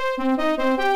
Thank you.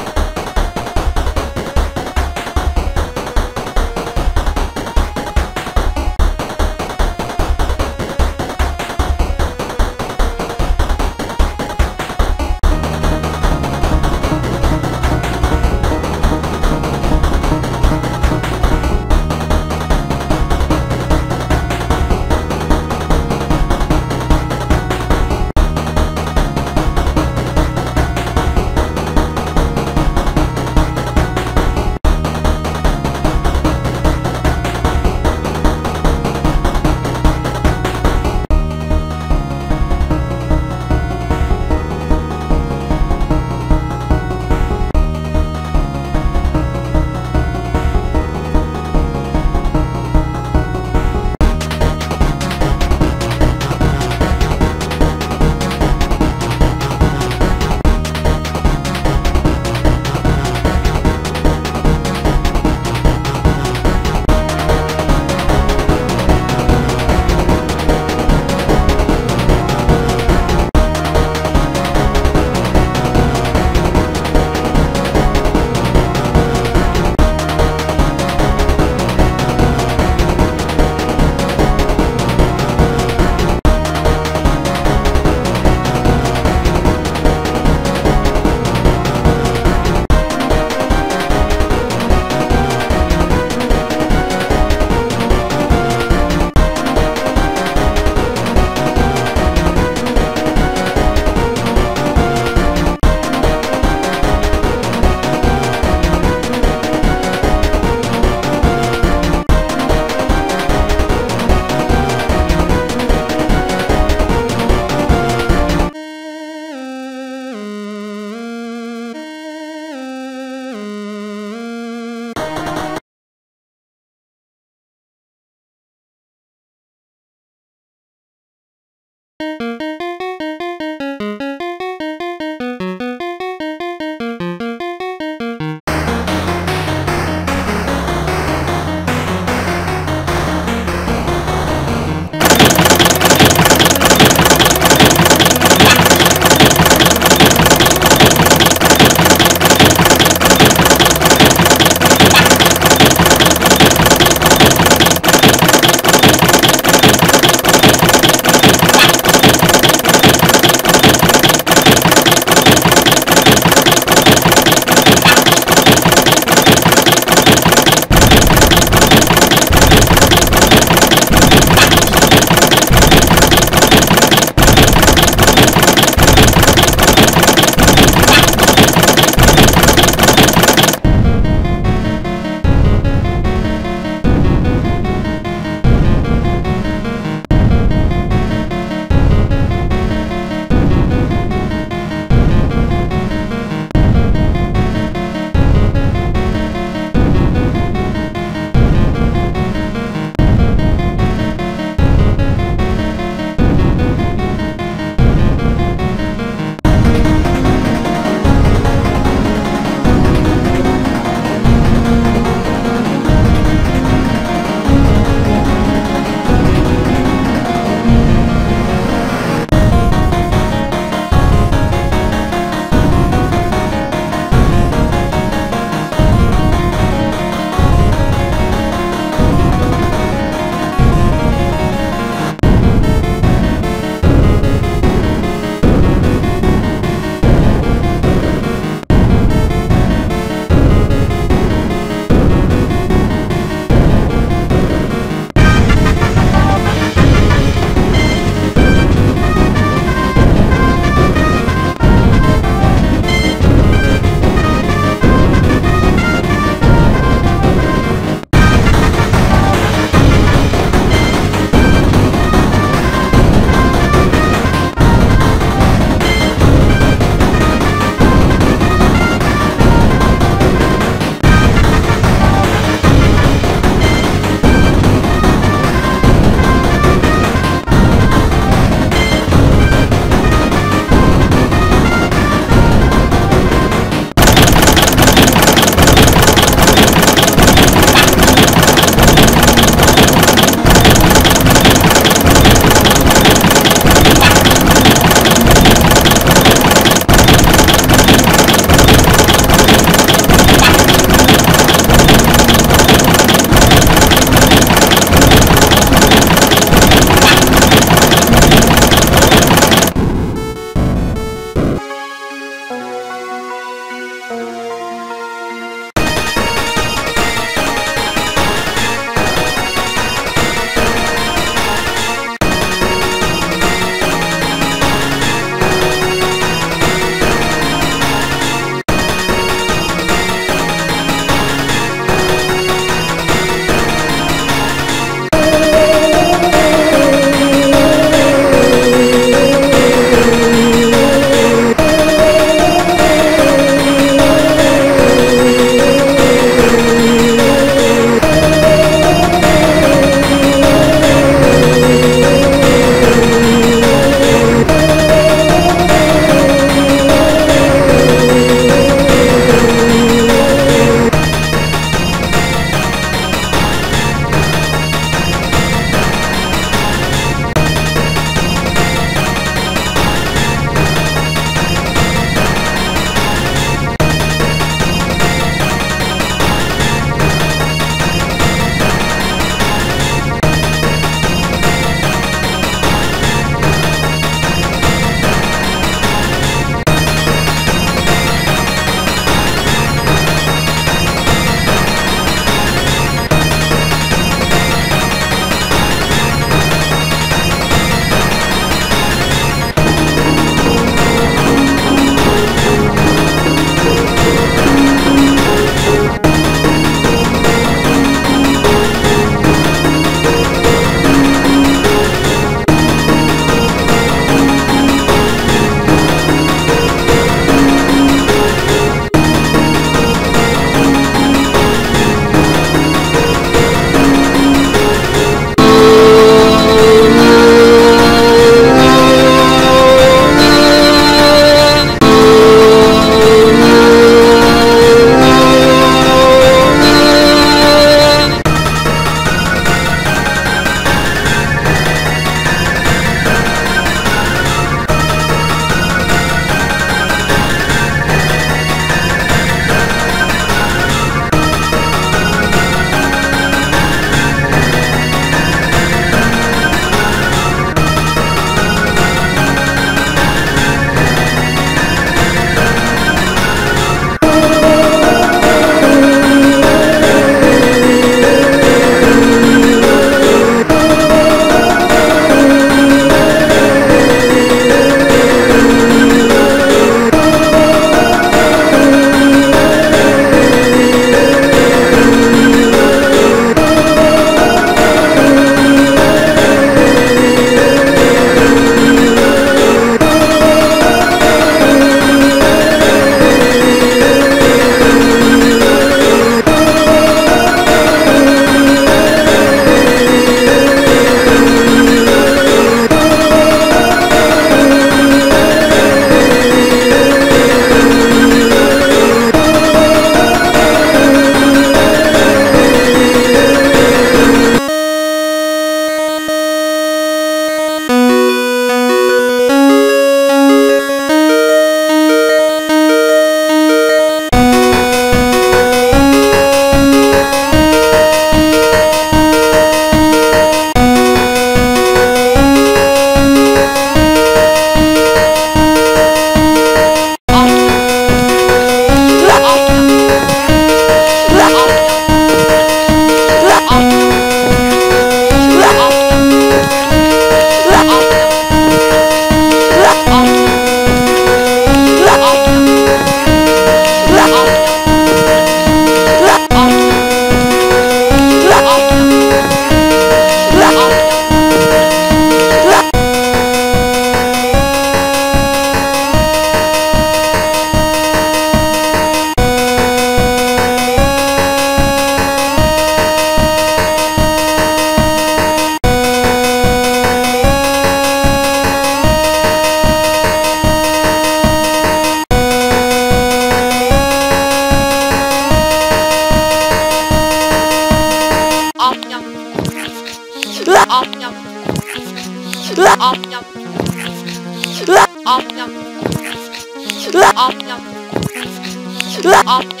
냠냠